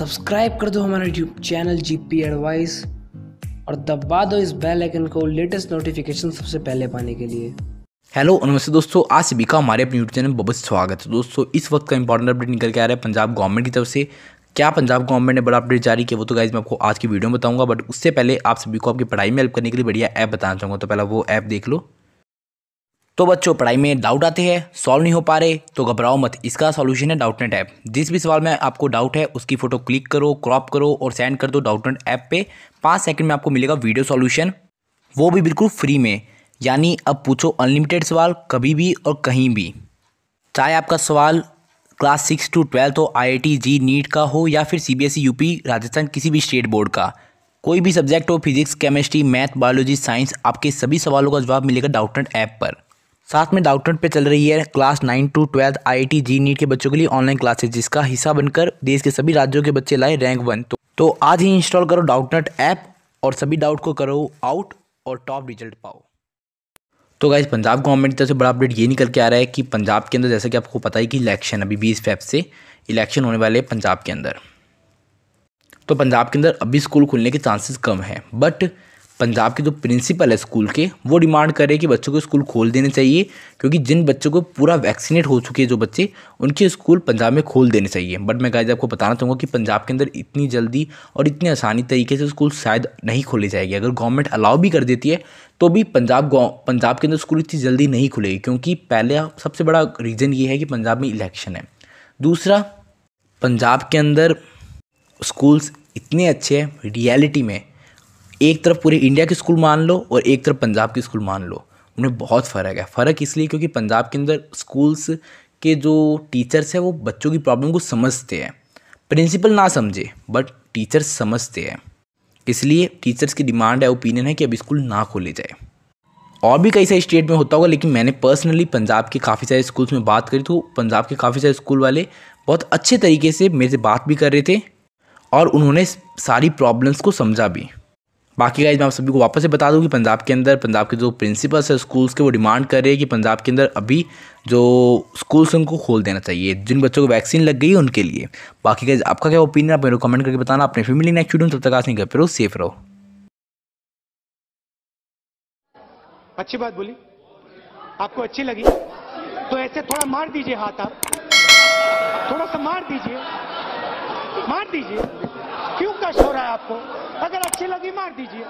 Subscribe कर दो हमारा YouTube channel G P advice और दबा दो इस बेल आइकन को लेटेस्ट नोटिफिकेशन सबसे पहले पाने के लिए। हेलो नमस्ते दोस्तों, आज सभी का हमारे अपने यूट्यूब चैनल में बहुत स्वागत है। दोस्तों, इस वक्त का इंपॉर्टेंट अपडेट निकल के आ रहा है पंजाब गवर्नमेंट की तरफ़ से। क्या पंजाब गवर्नमेंट ने बड़ा अपडेट जारी किया वो तो गाइज़ मैं आपको आज की वीडियो में बताऊँगा बट उससे पहले आप सभी को आपकी पढ़ाई में हेल्प करने के लिए बढ़िया ऐप बताना चाहूँगा। तो पहले वो ऐप देख लो। तो बच्चों, पढ़ाई में डाउट आते हैं सॉल्व नहीं हो पा रहे तो घबराओ मत। इसका सॉल्यूशन है डाउटनेट ऐप जिस भी सवाल में आपको डाउट है, उसकी फ़ोटो क्लिक करो क्रॉप करो और सेंड कर दो डाउटनेट ऐप पे। पाँच सेकंड में आपको मिलेगा वीडियो सॉल्यूशन वो भी बिल्कुल फ्री में। यानी अब पूछो अनलिमिटेड सवाल, कभी भी और कहीं भी। चाहे आपका सवाल क्लास सिक्स टू ट्वेल्थ हो आई आई जी नीट का हो या फिर C B S E UP Rajasthan किसी भी स्टेट बोर्ड का। कोई भी सब्जेक्ट हो physics chemistry math biology science आपके सभी सवालों का जवाब मिलेगा डाउटनेट ऐप पर। साथ में डाउटनेट पे चल रही है class nine two twelfth IIT JEE NEET के बच्चों के लिए ऑनलाइन क्लासेज जिसका हिस्सा बनकर देश के सभी राज्यों के बच्चे लाए रैंक वन तो, तो आज ही इंस्टॉल करो डाउटनेट ऐप और सभी डाउट को करो आउट और टॉप रिज़ल्ट पाओ। तो गाइज़ पंजाब गवर्नमेंट की तरफ़ से बड़ा अपडेट ये निकल के आ रहा है कि पंजाब के अंदर जैसा कि आपको पता है कि इलेक्शन अभी बीस फेब से इलेक्शन होने वाले पंजाब के अंदर। तो पंजाब के अंदर अभी स्कूल खुलने के चांसेस कम हैं बट पंजाब के जो प्रिंसिपल है स्कूल के, वो डिमांड कर रहे हैं कि बच्चों को स्कूल खोल देने चाहिए, क्योंकि जिन बच्चों को पूरा वैक्सीनेट हो चुके हैं जो बच्चे, उनके स्कूल पंजाब में खोल देने चाहिए। बट मैं गाइज़ आपको बताना चाहूँगा कि पंजाब के अंदर इतनी जल्दी और इतनी आसानी तरीके से स्कूल शायद नहीं खोले जाएगी। अगर गवर्नमेंट अलाउ भी कर देती है तो भी पंजाब पंजाब के अंदर स्कूल इतनी जल्दी नहीं खुलेगी, क्योंकि पहले सबसे बड़ा रीज़न ये है कि पंजाब में इलेक्शन है। दूसरा, पंजाब के अंदर स्कूल्स इतने अच्छे हैं रियलिटी में एक तरफ़ पूरे इंडिया के स्कूल मान लो और एक तरफ़ पंजाब के स्कूल मान लो। उन्हें बहुत फ़र्क है। फ़र्क इसलिए क्योंकि पंजाब के अंदर स्कूल्स के जो टीचर्स हैं, वो बच्चों की प्रॉब्लम को समझते हैं। प्रिंसिपल ना समझे, बट टीचर्स समझते हैं। इसलिए टीचर्स की डिमांड है, ओपिनियन है कि अब स्कूल ना खोले जाए। और भी कई सारे स्टेट में होता होगा, लेकिन मैंने पर्सनली पंजाब के काफ़ी सारे स्कूल्स में बात करी तो पंजाब के काफ़ी सारे स्कूल वाले बहुत अच्छे तरीके से मेरे से बात भी कर रहे थे और उन्होंने सारी प्रॉब्लम्स को समझा भी। बाकी गाइज़ मैं आप सभी को वापस से बता दूँ कि पंजाब के अंदर, पंजाब के जो प्रिंसिपल्स है स्कूल्स के वो डिमांड कर रहे हैं कि पंजाब के अंदर अभी जो स्कूल्स उनको खोल देना चाहिए। जिन बच्चों को वैक्सीन लग गई है, उनके लिए। बाकी गाइज़ आपका क्या ओपिनियन आप मेरे को कमेंट करके बताना। अपने फैमिली नेक्स्ट वीडियो तब तक आज नहीं कर फिर सेफ़ रहो। अच्छी बात बोली। आपको अच्छी लगी। तो ऐसे थोड़ा मार दीजिए हाथ आप। थोड़ा सा मार दीजिए। मार दीजिए। क्यों कष्ट हो रहा है आपको? अगर अच्छी लगी मार दीजिए।